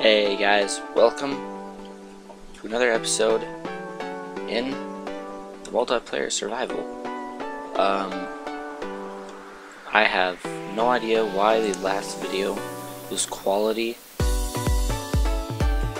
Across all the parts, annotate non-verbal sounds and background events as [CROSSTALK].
Hey guys, welcome to another episode in the multiplayer survival. Um, I have no idea why the last video was quality.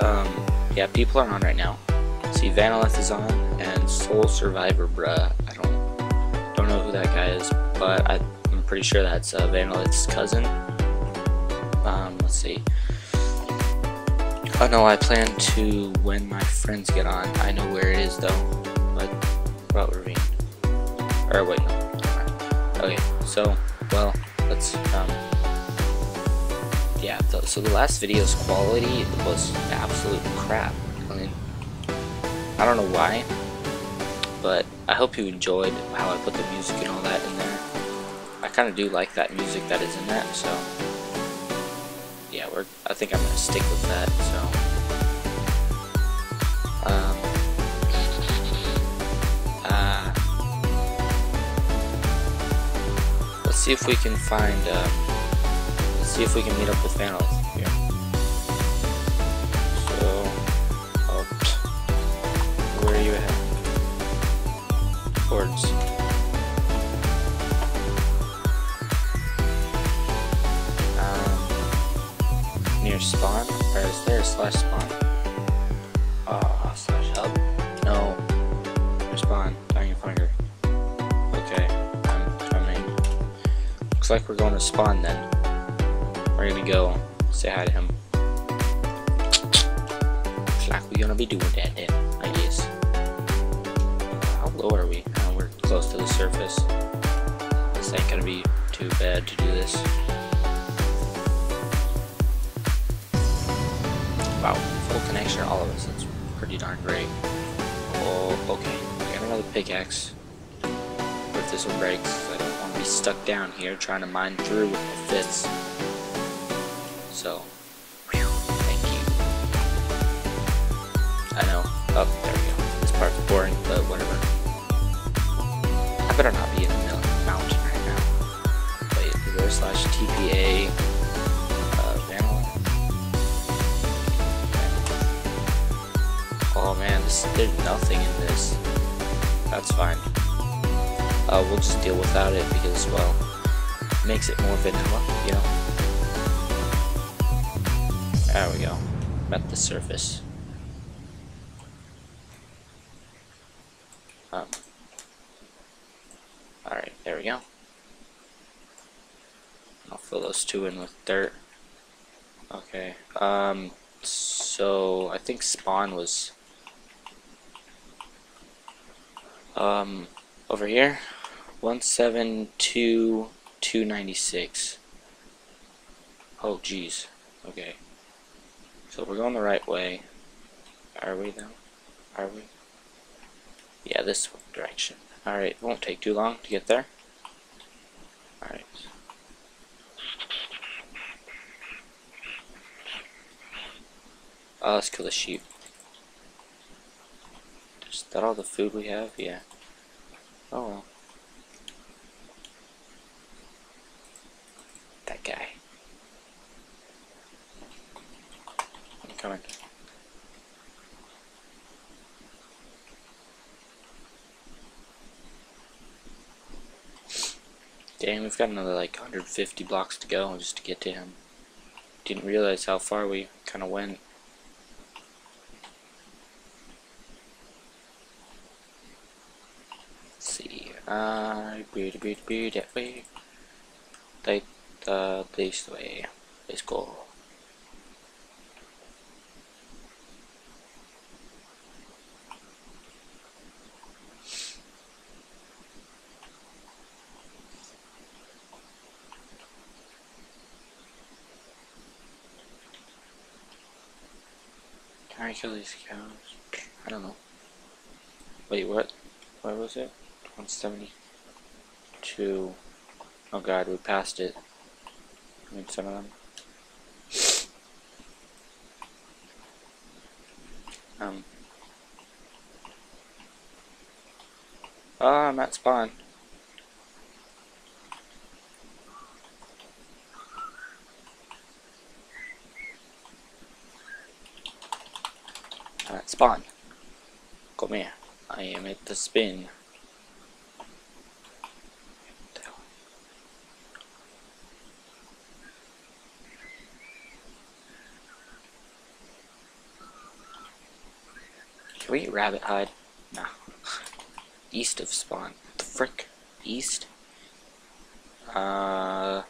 Um, yeah, people are on right now. See, Vanalith is on and Soul Survivor, bruh. I don't don't know who that guy is, but I, I'm pretty sure that's uh, cousin. Um, let's see. Oh no, I plan to when my friends get on. I know where it is though. What about Ravine? Or wait, no. Okay, so well, let's um. Yeah, th so the last video's quality was absolute crap. I mean, I don't know why, but I hope you enjoyed how I put the music and all that in there. I kind of do like that music that is in that, so yeah, we're. I think I'm gonna stick with that. So, see if we can find. Uh, let's see if we can meet up with here. So, oh, where are you at? Towards. Um, near spawn? Or is there a slash spawn? Looks like we're going to spawn then. We're gonna go say hi to him. Looks like we're gonna be doing that then, I guess. How low are we? Oh, we're close to the surface. This ain't gonna be too bad to do this. Wow, full connection, all of us. That's pretty darn great. Oh, okay. I got another pickaxe. If this one breaks, Be stuck down here trying to mine through with my fists. So, thank you. I know. Oh, there we go. This part's boring, but whatever. I better not be in a mountain right now. Wait, is slash TPA uh? Oh man, this, there's nothing in this. That's fine. Uh, we'll just deal without it because, well, it makes it more vanilla, you know? There we go. Met the surface. Um. Alright, there we go. I'll fill those two in with dirt. Okay, um, so I think spawn was um over here 172296 oh geez okay so we're going the right way are we though are we yeah this direction alright it won't take too long to get there alright Oh, let's kill the sheep. Is that all the food we have? Yeah. Oh well. That guy. Coming. Dang, we've got another like 150 blocks to go just to get to him. Didn't realize how far we kind of went. see. Uh, beauty, beauty, beauty, that way. Take uh, this way. Let's go. I kill these cows? I don't know. Wait, what? What was it? 172. Oh god, we passed it. I mean, some of them. Um. Oh, I'm at spawn. Alright, spawn. Come here. I am at the spin. Can we rabbit hide? No. [LAUGHS] East of spawn. The frick? East? Uh,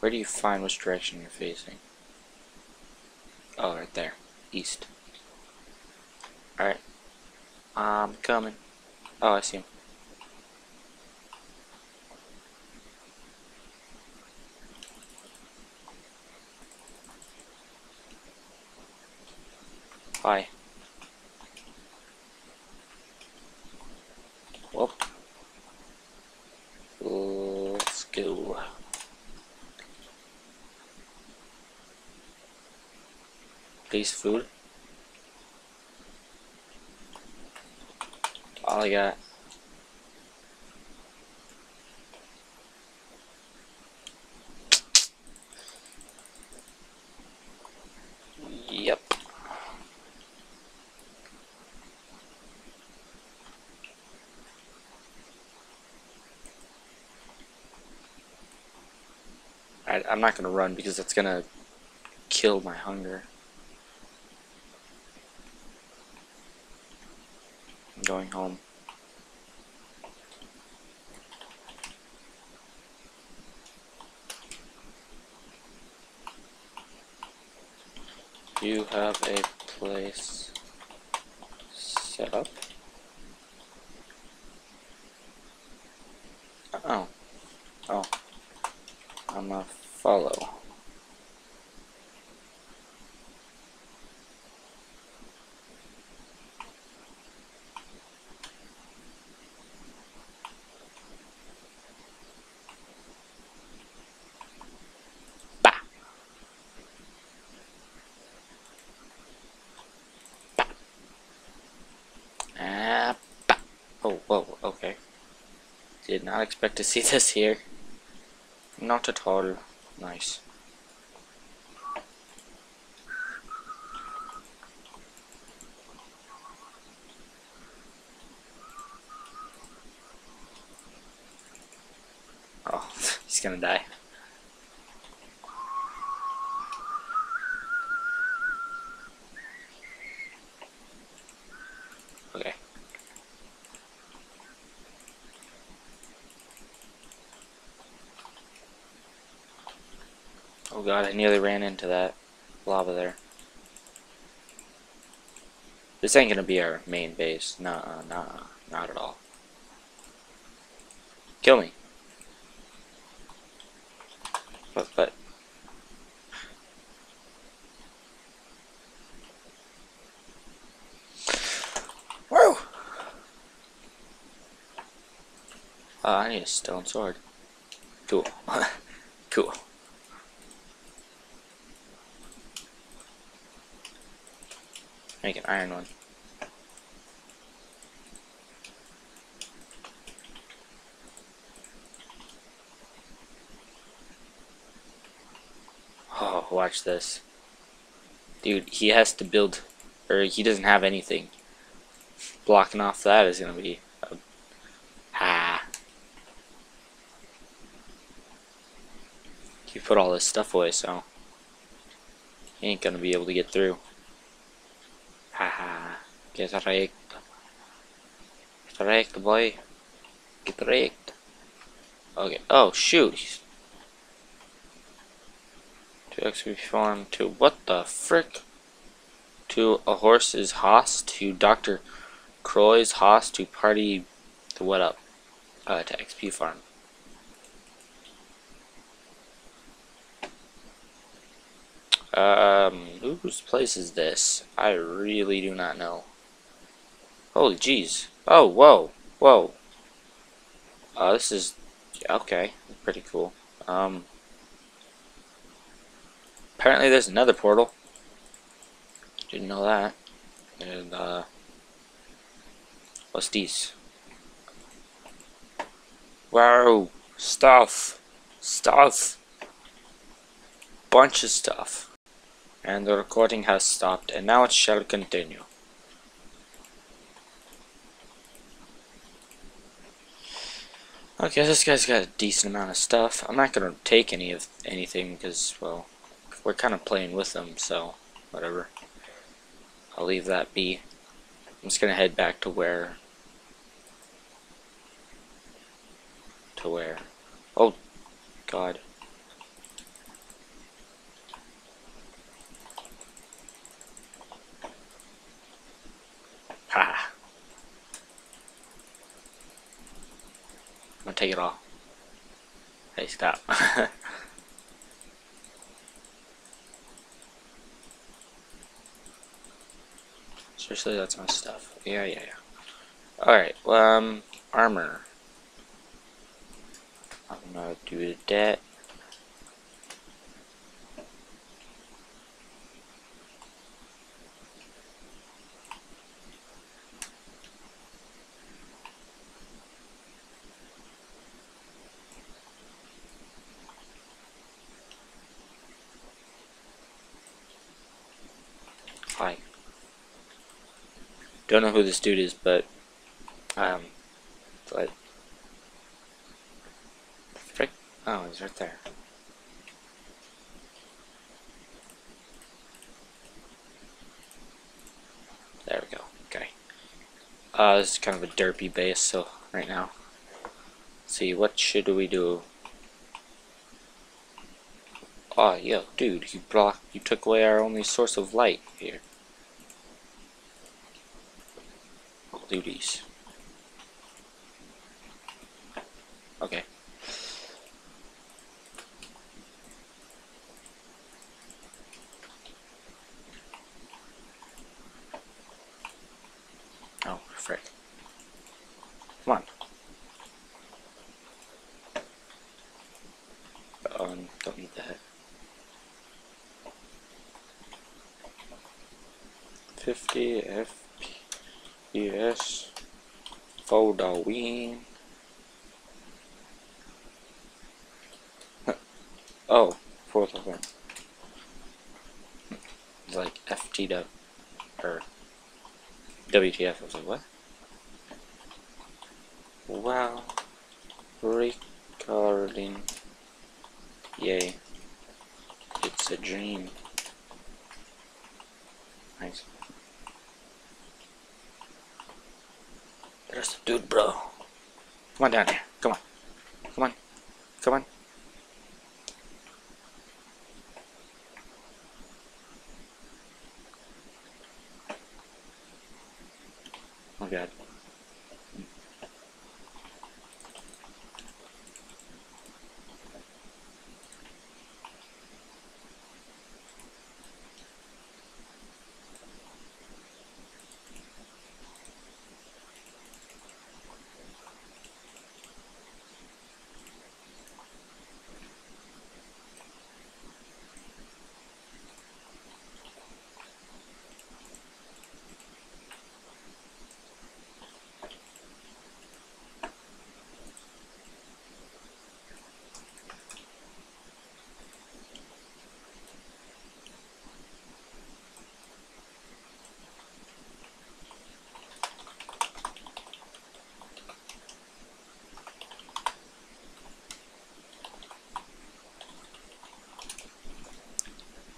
where do you find which direction you're facing? Oh, right there. East. I'm coming. Oh, I see him. Hi. Well, let's go. Please, food. All I got. Yep. I, I'm not gonna run because that's gonna kill my hunger. I'm going home. You have a place set up? Oh. Oh. I'm a follow. Bah. Bah. Ah, bah. Oh, whoa, okay. Not expect to see [LAUGHS] this here. Not at all nice. Oh, [LAUGHS] he's gonna die. Okay. Oh god, I nearly ran into that lava there. This ain't gonna be our main base. Nah, nah, not at all. Kill me. But, but. Woo! Uh, I need a stone sword. Cool. [LAUGHS] cool. Make an iron one. Oh, watch this. Dude, he has to build, or he doesn't have anything. Blocking off that is gonna be a, ha. He put all this stuff away, so he ain't gonna be able to get through. Haha, get wrecked. Get wrecked, boy. Get wrecked. Okay, oh shoot. To XP farm to what the frick? To a horse's house, to Dr. Croy's house, to party to what up? Uh, to XP farm. Um, whose place is this? I really do not know. Holy jeez. Oh, whoa, whoa. Uh, this is, okay, pretty cool. Um, apparently there's another portal. Didn't know that. And, uh, what's these? Wow, stuff, stuff, bunch of stuff. And the recording has stopped, and now it shall continue. Okay, this guy's got a decent amount of stuff. I'm not gonna take any of anything because, well, we're kind of playing with them, so whatever. I'll leave that be. I'm just gonna head back to where to where oh god ha I'm gonna take it off hey stop [LAUGHS] Seriously, that's my stuff. Yeah, yeah, yeah. Alright, well, um, armor. I'm gonna do that. Hi. Don't know who this dude is, but um, but frick. Oh, he's right there. There we go. Okay. Uh, this is kind of a derpy base, so right now. Let's see, what should we do? Oh, yo, dude, you blocked, you took away our only source of light here. duties. Okay. 50 FPS for win. [LAUGHS] oh, fourth the win. Like FTW or WTF. I was like, what? Wow, recording. Yay. It's a dream. Nice. There's the dude, bro. Come on down here. Come on. Come on. Come on. Oh god.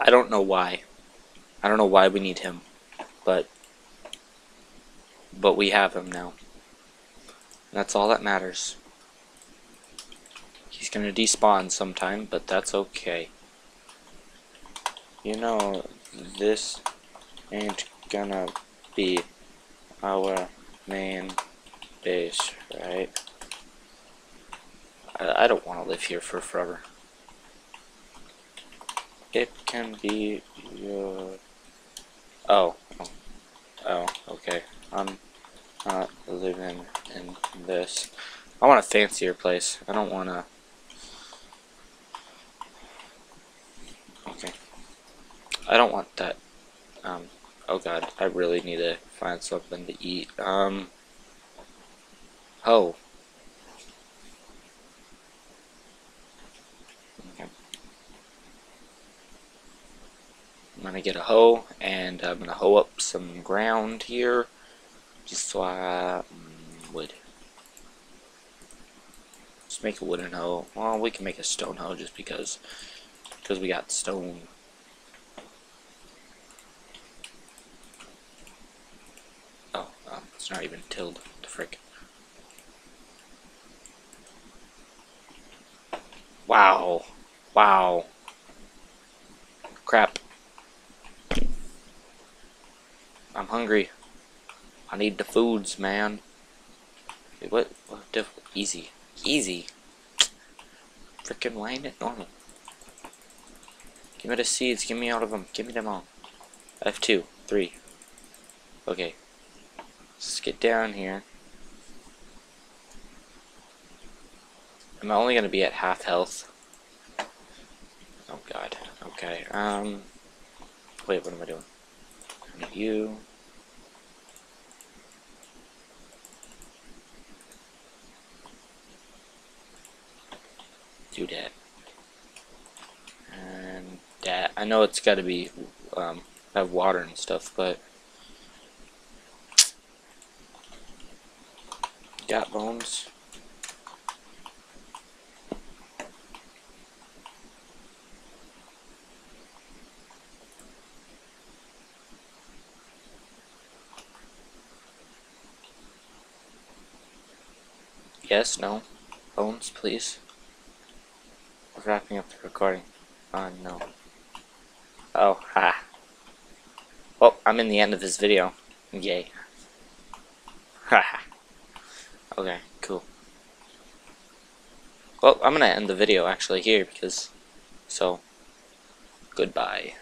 I don't know why. I don't know why we need him, but but we have him now. That's all that matters. He's gonna despawn sometime, but that's okay. You know, this ain't gonna be our main base, right? I, I don't want to live here for forever it can be your oh oh, oh okay. I'm not living in this. I want a fancier place. I don't want to okay. I don't want that um oh god I really need to find something to eat. Um oh I'm gonna get a hoe and I'm gonna hoe up some ground here just so I um, wood. Let's make a wooden hoe. Well, we can make a stone hoe just because because we got stone. Oh, um, it's not even tilled. The frick. Wow. Wow. Crap. I'm hungry. I need the foods, man. Wait, what? What? Easy. Easy. Freaking why ain't it normal? Give me the seeds. Give me all of them. Give me them all. I have two. Three. Okay. Let's get down here. I'm only gonna be at half health. Oh god. Okay. Um. Wait. What am I doing? I need you. Do that. And that. I know it's got to be um, have water and stuff, but got bones. Yes, no. Bones, please. Wrapping up the recording. Oh no. Oh, ha. Well, I'm in the end of this video. Yay. Ha. okay, cool. Well, I'm gonna end the video actually here because, so, goodbye.